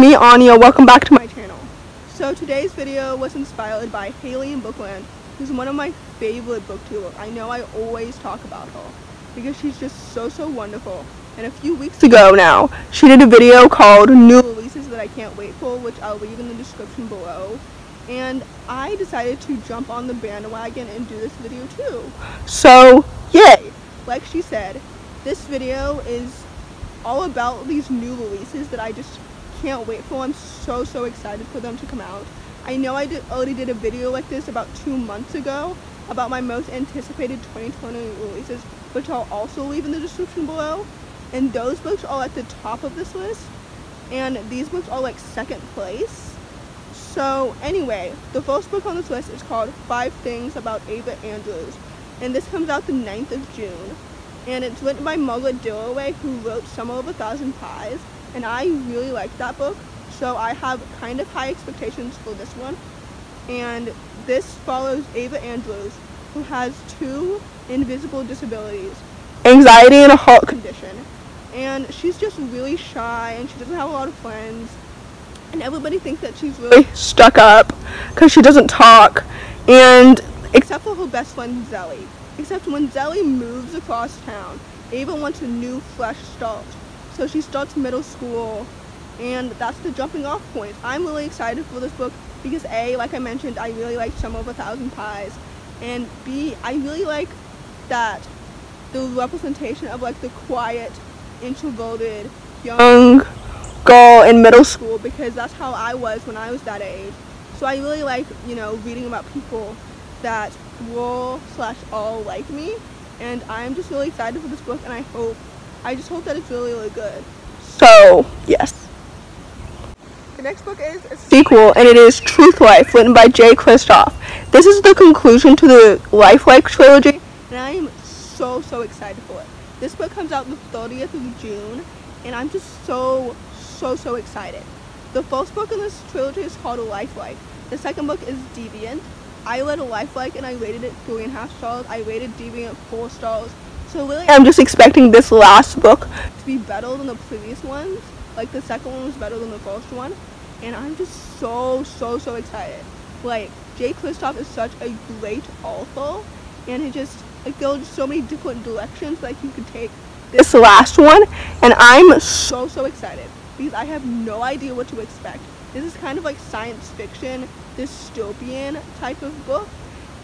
me Anja, welcome back to my channel. So today's video was inspired by Hailey in Bookland, who's one of my favorite booktubers. I know I always talk about her because she's just so so wonderful. And a few weeks ago now, she did a video called New Releases That I Can't Wait For, which I'll leave in the description below. And I decided to jump on the bandwagon and do this video too. So, yay! Like she said, this video is all about these new releases that I just can't wait for. I'm so, so excited for them to come out. I know I did, already did a video like this about two months ago about my most anticipated 2020 releases, which I'll also leave in the description below. And those books are at the top of this list, and these books are like second place. So anyway, the first book on this list is called Five Things About Ava Andrews, and this comes out the 9th of June. And it's written by Margaret Dilloway, who wrote Summer of a Thousand Pies and I really like that book so I have kind of high expectations for this one. And this follows Ava Andrews who has two invisible disabilities anxiety and a heart condition. And she's just really shy and she doesn't have a lot of friends. And everybody thinks that she's really stuck up because she doesn't talk. And except for her best friend Zelly. Except when Zelly moves across town Ava wants a new fresh start so she starts middle school and that's the jumping off point. I'm really excited for this book because A, like I mentioned, I really like Summer of a Thousand Pies. And B, I really like that the representation of like the quiet, introverted, young girl in middle school because that's how I was when I was that age. So I really like, you know, reading about people that were slash all like me. And I'm just really excited for this book and I hope I just hope that it's really, really good. So, yes. The next book is a sequel, and it is Truelife, written by Jay Kristoff. This is the conclusion to the Lifelike trilogy, and I am so, so excited for it. This book comes out the 30th of June, and I'm just so, so, so excited. The first book in this trilogy is called Lifelike. The second book is Deviant. I read a Lifelike, and I rated it three and a half stars. I rated Deviant four stars. So really, I'm just expecting this last book to be better than the previous ones. Like the second one was better than the first one. And I'm just so, so, so excited. Like, Jay Kristoff is such a great author. And it just, like, there's so many different directions like you could take this last one. And I'm so, so excited. Because I have no idea what to expect. This is kind of like science fiction, dystopian type of book.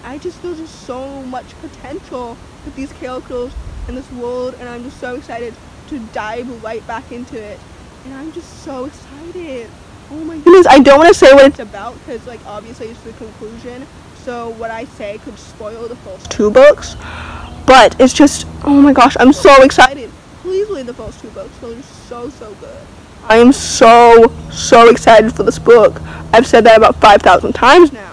I just feel just so much potential with these characters in this world and I'm just so excited to dive right back into it. And I'm just so excited. Oh my goodness, I don't want to say what it's about because like obviously it's the conclusion. So what I say could spoil the first two books. But it's just, oh my gosh, I'm so excited. Please read the first two books. They're just so, so good. I am so, so excited for this book. I've said that about 5,000 times now.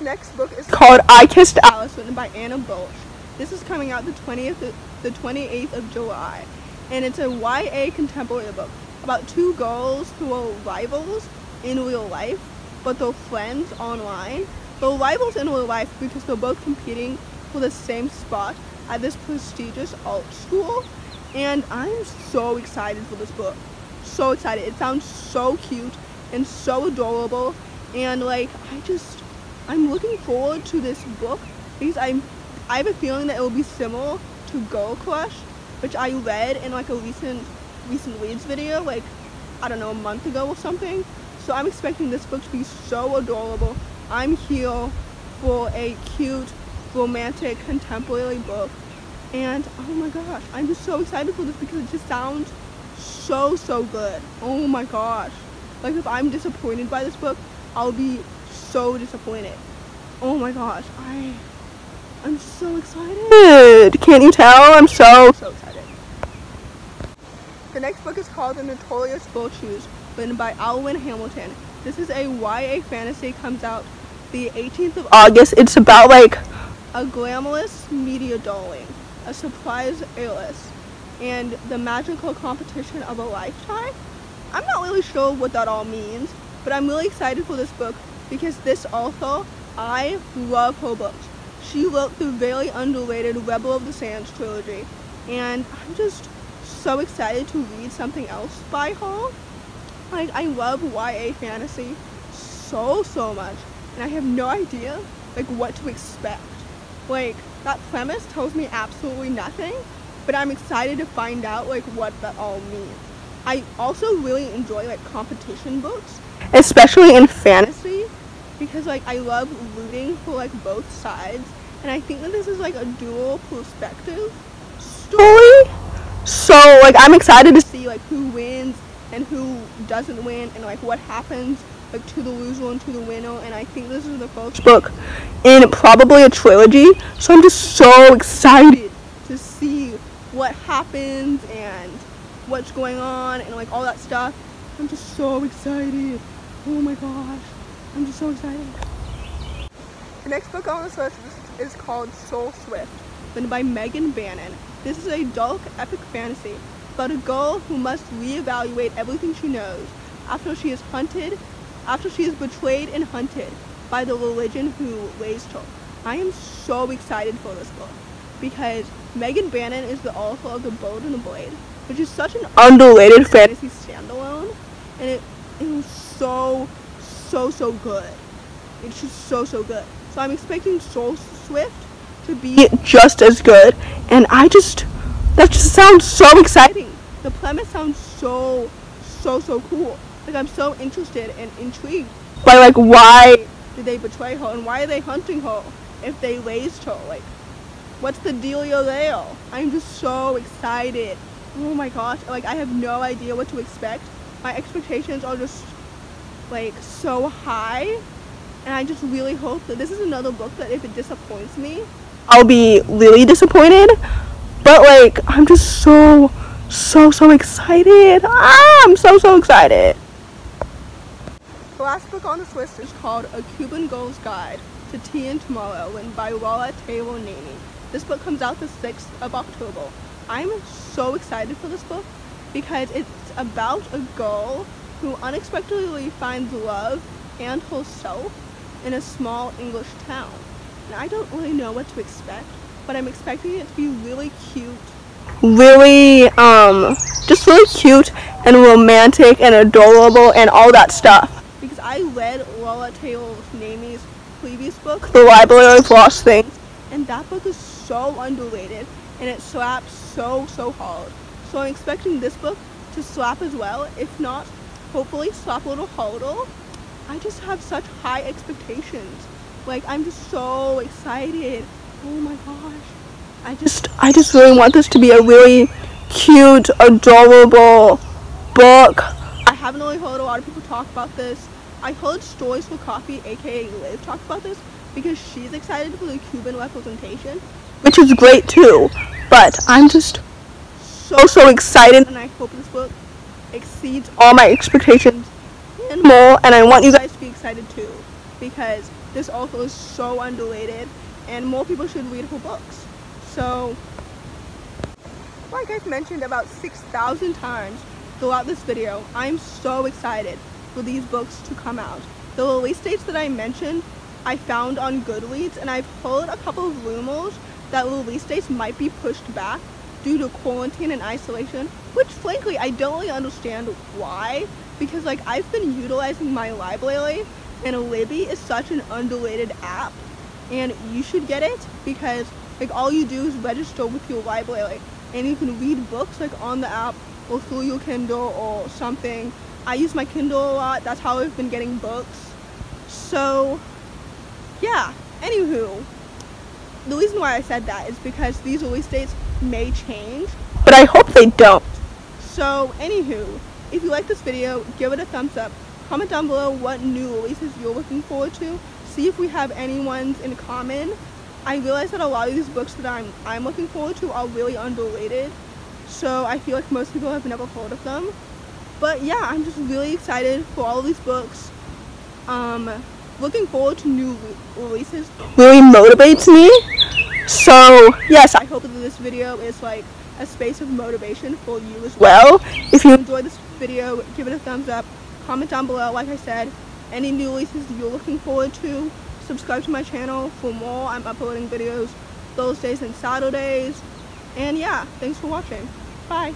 This next book is called I Kissed Alice, written by Anna Birch. This is coming out the 20th, the 28th of July, and it's a YA contemporary book about two girls who are rivals in real life, but they're friends online. They're rivals in real life because they're both competing for the same spot at this prestigious art school, and I'm so excited for this book. So excited. It sounds so cute and so adorable, and like I just I'm looking forward to this book because I'm I have a feeling that it will be similar to Girl Crush, which I read in like a recent recent reads video, like I don't know, a month ago or something. So I'm expecting this book to be so adorable. I'm here for a cute, romantic, contemporary book. And oh my gosh, I'm just so excited for this because it just sounds so, so good. Oh my gosh. Like if I'm disappointed by this book, I'll be so disappointed. Oh my gosh, I, I'm so excited. Can't you tell? I'm so, so excited. The next book is called The Notorious Virtues, written by Alwyn Hamilton. This is a YA fantasy, comes out the 18th of August. It's about like a glamorous media darling, a surprise heiress, and the magical competition of a lifetime. I'm not really sure what that all means, but I'm really excited for this book because this author, I love her books. She wrote the very underrated Rebel of the Sands trilogy, and I'm just so excited to read something else by her. Like, I love YA fantasy so, so much. And I have no idea, like, what to expect. Like, that premise tells me absolutely nothing, but I'm excited to find out, like, what that all means. I also really enjoy, like, competition books, especially in fantasy, because, like, I love rooting for, like, both sides. And I think that this is, like, a dual perspective story. So, like, I'm excited to see, like, who wins and who doesn't win and, like, what happens like to the loser and to the winner and I think this is the first book in probably a trilogy so I'm just so excited to see what happens and what's going on and like all that stuff I'm just so excited oh my gosh I'm just so excited the next book on this list is called Soulswift written by Megan Bannen this is a dark epic fantasy about a girl who must reevaluate everything she knows after she is hunted after she is betrayed and hunted by the religion who raised her. I am so excited for this book because Megan Bannen is the author of The Bird and the Blade, which is such an underrated fantasy standalone, and it, it was so, so, so good. It's just so, so good. So I'm expecting Soulswift to be just as good, and I just, that just sounds so exciting. The premise sounds so, so, so cool. Like I'm so interested and intrigued by like why did they betray her and why are they hunting her if they raised her? Like what's the dealio there? I'm just so excited. Oh my gosh, like I have no idea what to expect. My expectations are just like so high and I just really hope that this is another book that if it disappoints me, I'll be really disappointed. But like I'm just so so so excited. Ah, I'm so so excited. The last book on this list is called A Cuban Girl's Guide to Tea and Tomorrow written by Laura Taylor Namey. This book comes out the 6th of October. I'm so excited for this book because it's about a girl who unexpectedly finds love and herself in a small English town. And I don't really know what to expect, but I'm expecting it to be really cute. Really, um, just really cute and romantic and adorable and all that stuff. Because I read Laura Taylor Namey's previous book, The Library of Lost Things, and that book is so underrated and it slaps so, so hard. So I'm expecting this book to slap as well. If not, hopefully slap a little harder. I just have such high expectations. Like, I'm just so excited. Oh my gosh. I just, I just really want this to be a really cute, adorable book. I haven't really heard a lot of people talk about this. I heard Stories for Coffee, aka Liv, talk about this because she's excited for the Cuban representation, which is great too. But I'm just so so excited, and I hope this book exceeds all my expectations and more. And I want you guys to be excited too because this author is so underrated, and more people should read her books. So, like I've mentioned about 6,000 times throughout this video, I'm so excited for these books to come out. The release dates that I mentioned, I found on Goodreads, and I've heard a couple of rumors that release dates might be pushed back due to quarantine and isolation, which frankly I don't really understand why, because like I've been utilizing my library, and Libby is such an underrated app, and you should get it because like all you do is register with your library, and you can read books like on the app or through your Kindle or something I use my Kindle a lot. That's how I've been getting books. So, yeah. Anywho, the reason why I said that is because these release dates may change, but I hope they don't. So, anywho, if you like this video, give it a thumbs up. Comment down below what new releases you're looking forward to. See if we have any ones in common. I realize that a lot of these books that I'm I'm looking forward to are really underrated. So I feel like most people have never heard of them. But yeah, I'm just really excited for all these books. Um, looking forward to new releases really motivates me. So yes, I hope that this video is like a space of motivation for you as well. If you enjoyed this video, give it a thumbs up. Comment down below, like I said, any new releases you're looking forward to. Subscribe to my channel for more. I'm uploading videos Thursdays and Saturdays. And yeah, thanks for watching. Bye.